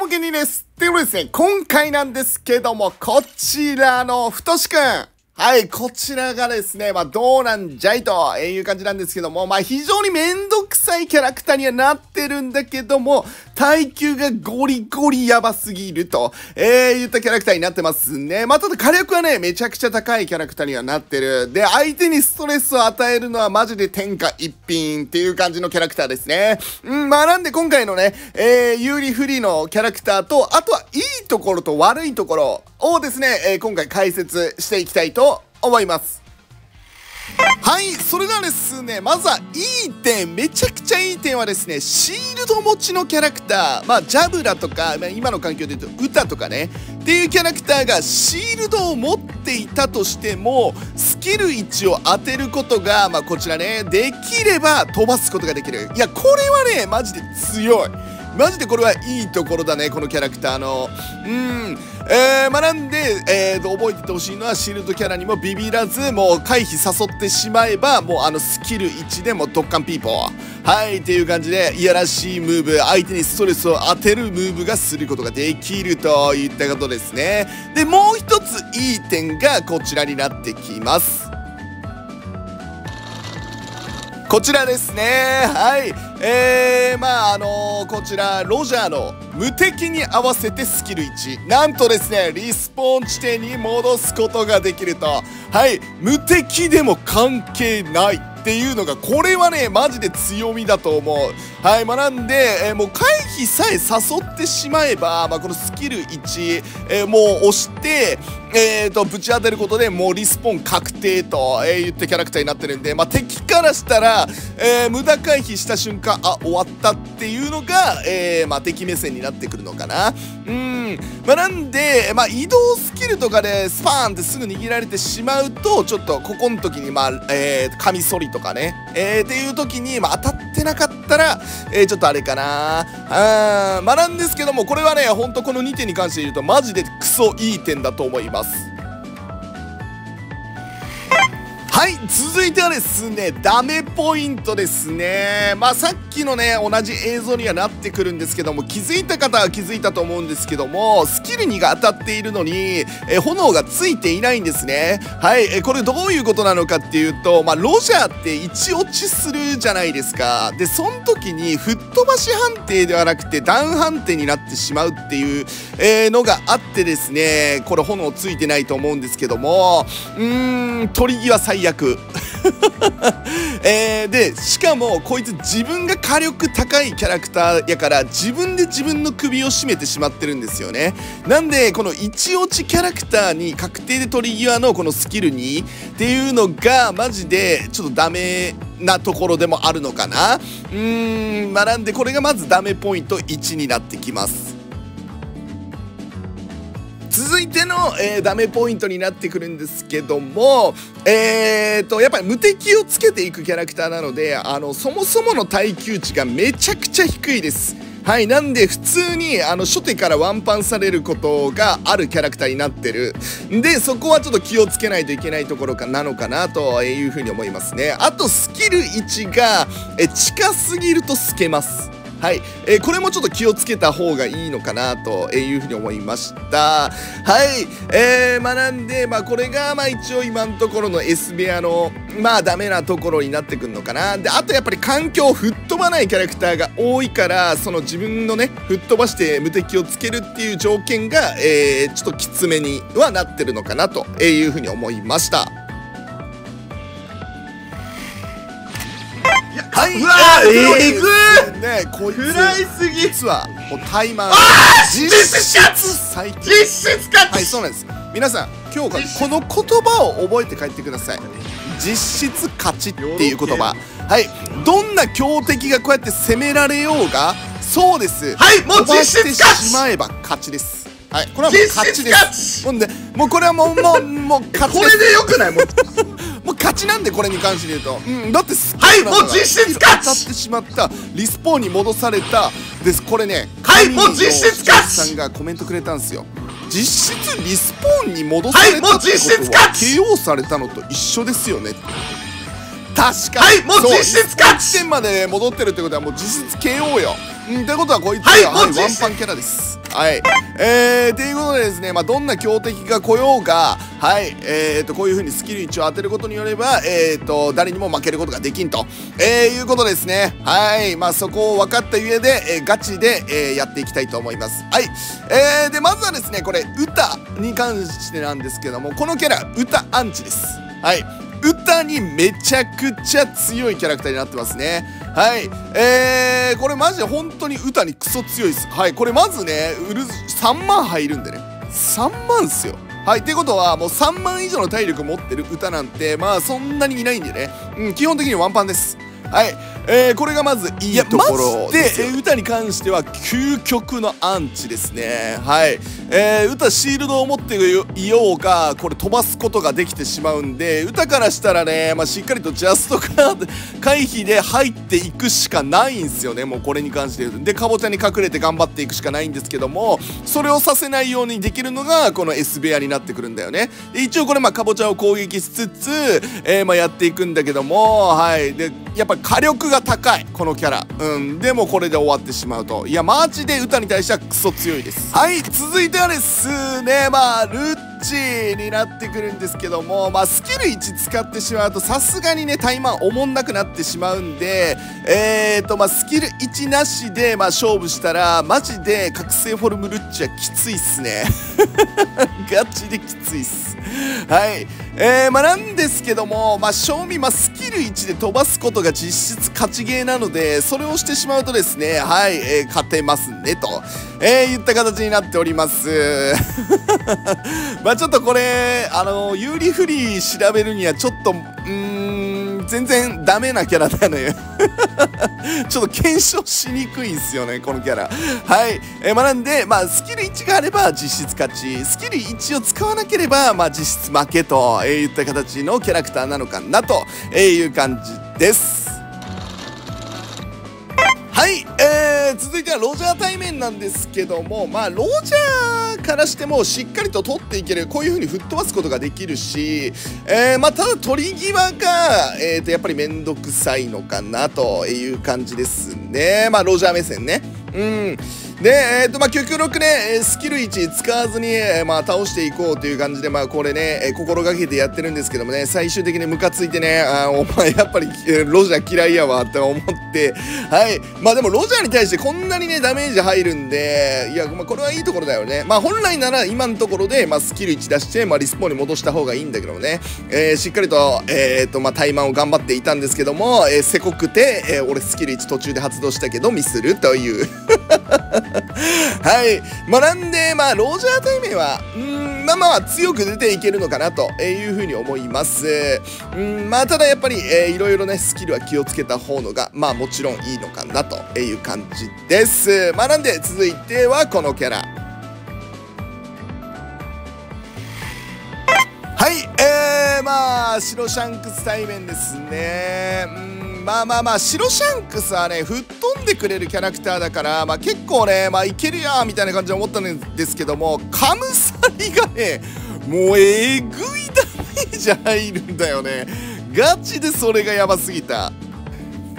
もけにです。っていうことですね、今回なんですけども、こちらのふとしくん。はい、こちらがですね、まあ、どうなんじゃいとえいう感じなんですけども、まあ、非常にめんどくさいキャラクターにはなってるんだけども、耐久がゴリゴリやばすぎると、えー、言ったキャラクターになってますね。まあ、ただ火力はね、めちゃくちゃ高いキャラクターにはなってる。で、相手にストレスを与えるのはマジで天下一品っていう感じのキャラクターですね。うん、まあ、なんで今回のね、えー、有利不利のキャラクターと、あとはいいところと悪いところをですね、えー、今回解説していきたいと思います。はい、それではですね、まずはいい点、めちゃくちゃいい点はですね、シールド持ちのキャラクター、まあ、ジャブラとか、まあ、今の環境で言うと、歌とかね、っていうキャラクターがシールドを持っていたとしても、スキル1を当てることが、まあ、こちらね、できれば飛ばすことができる。いや、これはね、マジで強い。マジでこれはいいところだね、このキャラクターの。うん。えー、まあ、なんで、えーと、覚えててほしいのは、シールドキャラにもビビらず、もう回避誘ってしまえば、もうあのスキル1でもドッカンピーポー。はい、っていう感じで、いやらしいムーブ、相手にストレスを当てるムーブがすることができるといったことですね。で、もう一ついい点がこちらになってきます。こちらですね。はい。えー、まあ、あのー、こちら、ロジャーの無敵に合わせてスキル1。なんとですね、リスポーン地点に戻すことができると。はい。無敵でも関係ない。っていうのがこれはねマジで強みだと思うはいまあなんで、えー、もう回避さえ誘ってしまえば、まあ、このスキル1、えー、もう押してえーとぶち当てることでもうリスポーン確定と、えー、言ってキャラクターになってるんで、まあ、敵からしたら、えー、無駄回避した瞬間あ終わったっていうのが、えーまあ、敵目線になってくるのかな。うん。まあなんで、まあ、移動スキルとかでスパーンってすぐ握られてしまうとちょっとここの時にまあ、えー、カミソリとかね、えー、っていう時に、まあ、当たってなかったら、えー、ちょっとあれかな。あまあなんですけどもこれはねほんとこの2点に関して言うとマジでクソいい点だと思います。はい続いてはですねダメポイントですね。まあさっきのね同じ映像にはなってくるんですけども気づいた方は気づいたと思うんですけどもスキル2が当たっているのにえ炎がついていないんですね。はいえこれどういうことなのかっていうとまあロジャーって1落ちするじゃないですか。でその時に吹っ飛ばし判定ではなくてダウン判定になってしまうっていう、え、のがあってですねこれ炎ついてないと思うんですけどもうーん取り際最悪。く えー、でしかもこいつ自分が火力高いキャラクターやから自分で自分の首を絞めてしまってるんですよね。なんでこの一落ちキャラクターに確定で取り際のこのスキルにっていうのがマジでちょっとダメなところでもあるのかな。うーんまあなんでこれがまずダメポイント1になってきます。続いての、えー、ダメポイントになってくるんですけどもえーとやっぱり無敵をつけていくキャラクターなのであのそもそもの耐久値がめちゃくちゃ低いです。はいなんで普通にあの初手からワンパンされることがあるキャラクターになってる。でそこはちょっと気をつけないといけないところかなのかなというふうに思いますね。あとスキル1がえ近すぎると透けます。はい、えー、これもちょっと気をつけた方がいいのかなというふうに思いました。はい、えー、まあなんで、まあこれが、まあ一応今のところの S 部屋の、まあダメなところになってくるのかな。で、あとやっぱり環境を吹っ飛ばないキャラクターが多いから、その自分のね、吹っ飛ばして無敵をつけるっていう条件が、えー、ちょっときつめにはなってるのかなというふうに思いました。はい、うわーえぐー。ね、こいつ暗いすぎ。実はもうタイマー実実質質最強実質勝ちはいそうなんです。皆さん今日から実質。この言葉を覚えて帰ってください。実質勝ちっていう言葉。はいどんな強敵がこうやって攻められようがそうです。はいもう実質勝ち。しまえば勝ちです。はいこれはもう勝ちです。もんでもうこれはもうもうもう勝ちこです。れでよくない？もう勝ちなんでこれに関して言うと、うん、だってスはいもう実質勝ち。当たってしまったリスポーンに戻された。ですこれねはいもう実質勝ち。さんがコメントくれたんですよ。実質リスポーンに戻されたはいもうって実質ことは KO されたのと一緒ですよね。確かに。はいもう実質勝ち。1点まで戻ってるってことはもう実質 KO よ。うんってことはこいつはいは、もう実質ワンパンキャラですはい。えー、ということでですね、まあ、どんな強敵が来ようが、はい、えーと、こういう風にスキル1を当てることによれば、えーと、誰にも負けることができんと、えー、いうことですね。はい、まあ、そこを分かった上で、えー、ガチで、えー、やっていきたいと思います。はい。えー、で、まずはですね、これ、歌に関してなんですけども、このキャラ、歌アンチです。はい。歌にめちゃくちゃ強いキャラクターになってますね。はい。えー、これマジで本当に歌にクソ強いです。はい。これまずね、売る、3万入るんでね。3万っすよ。はい。ってことは、もう3万以上の体力持ってる歌なんて、まあそんなにいないんでね。うん、基本的にワンパンです。はい。えー、これがまずいいところでで、えー、歌に関しては究極のアンチですね。はい。えー、歌シールドを持っていようがこれ飛ばすことができてしまうんで歌からしたらね、まあ、しっかりとジャストカード回避で入っていくしかないんですよね。もうこれに関してでかぼちゃに隠れて頑張っていくしかないんですけどもそれをさせないようにできるのがこの S 部屋になってくるんだよね。で一応これまあかぼちゃを攻撃しつつ、えー、まあやっていくんだけどもはい。でやっぱり火力が高いこのキャラ。うん。でもこれで終わってしまうと。いやマジで歌に対してはクソ強いです。はい続いてはですねまあルッチになってくるんですけどもまあスキル1使ってしまうとさすがにねタイマンおもんなくなってしまうんでえーとまあスキル1なしでまあ勝負したらマジで覚醒フォルムルッチはきついっすね。ガチできついっす。はい。えー、まあなんですけどもまあ賞味まあキル1で飛ばすことが実質勝ちゲーなのでそれをしてしまうとですねはい、えー、勝てますねと、えー、言った形になっております。まあちょっとこれあの有利不利調べるにはちょっとうーん全然ダメなキャラなのよ ちょっと検証しにくいんすよねこのキャラ。はい。えー、まあなんでまあスキル1があれば実質勝ち。スキル1を使わなければまあ実質負けと、えー、いった形のキャラクターなのかなとえいう感じです。はい、えー、続いてはロジャー対面なんですけどもまあロジャーからしてもしっかりと取っていけるこういう風に吹っ飛ばすことができるし、えー、まあただ取り際が、えー、とやっぱり面倒くさいのかなという感じですね。まあロジャー目線ね。うん。で、えっ、ー、と、まあ、極力ね、スキル1使わずに、え、まあ、倒していこうという感じで、まあ、これね、え、心がけてやってるんですけどもね、最終的にムカついてね、あお前やっぱり、ロジャー嫌いやわって思って、はい。まあ、でもロジャーに対してこんなにね、ダメージ入るんで、いや、まあ、これはいいところだよね。まあ、本来なら今のところで、まあ、スキル1出して、まあ、リスポーンに戻した方がいいんだけどもね、えー、しっかりと、えっ、と、まあ、タイマンを頑張っていたんですけども、え、せこくて、え、俺スキル1途中で発動したけどミスるという はい。まあ、なんで、まあ、ロジャー対面は、うん、まあまあ、強く出ていけるのかなというふうに思います。ん、まあ、ただやっぱり、えー、いろいろね、スキルは気をつけた方のが、まあ、もちろんいいのかなという感じです。まあ、なんで、続いてはこのキャラ。はい、えー、まあ、白シャンクス対面ですね。うんまあまあまあ白シャンクスはね吹っ飛んでくれるキャラクターだから、まあ、結構ねまあいけるやみたいな感じで思ったんですけどもカムサリがねもうえぐいダメージ入るんだよね。ガチでそれがやばすぎた。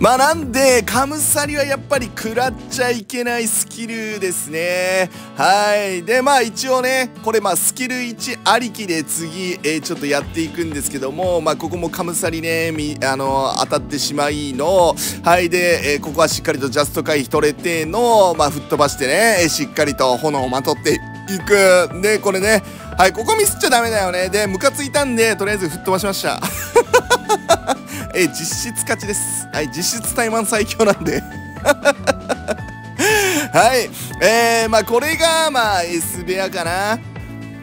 まあなんで、カムサリはやっぱり食らっちゃいけないスキルですね。はい。で、まあ一応ね、これまあスキル1ありきで次、えー、ちょっとやっていくんですけども、まあここもカムサリね、み、あのー、当たってしまいの、はい。で、えー、ここはしっかりとジャスト回避取れての、まあ吹っ飛ばしてね、しっかりと炎をまとっていく。で、これね、はい、ここミスっちゃダメだよね。で、ムカついたんで、とりあえず吹っ飛ばしました。えー、実質勝ちです。はい、実質タイマン最強なんで。はい、えー、まあこれが、まあ S 部屋かな。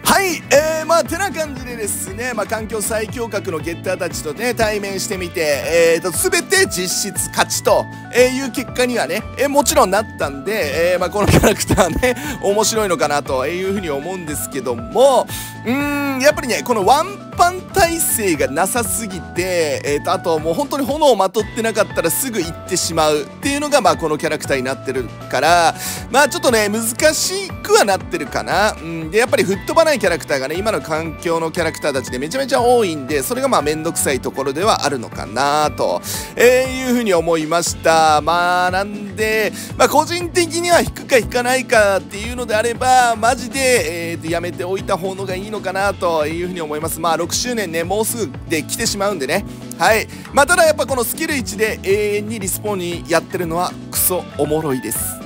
はい、えー、まあてな感じでですね、まあ、環境最強格のゲッターたちとね対面してみて、えーと、全て実質勝ちと、えいう結果にはね、えー、もちろんなったんで、えー、まあ、このキャラクターね面白いのかなというふうに思うんですけどもうーんやっぱりねこのワンパン耐性がなさすぎて、えー、とあともう本当に炎をまとってなかったらすぐ行ってしまうっていうのがまあこのキャラクターになってるからまあちょっとね難しくはなってるかな、うん、でやっぱり吹っ飛ばないキャラクターがね今の環境のキャラクターたちでめちゃめちゃ多いんでそれがまあめんどくさいところではあるのかなと、えー、いうふうに思いました。まあなんで、まあ、個人的には引くか引かないかっていうのであればマジで、えー、やめておいた方のがいいのかなというふうに思います。まあ6周年ねもうすぐで来てしまうんでね。はい。まあただやっぱこのスキル1で永遠にリスポーンにやってるのはクソおもろいです。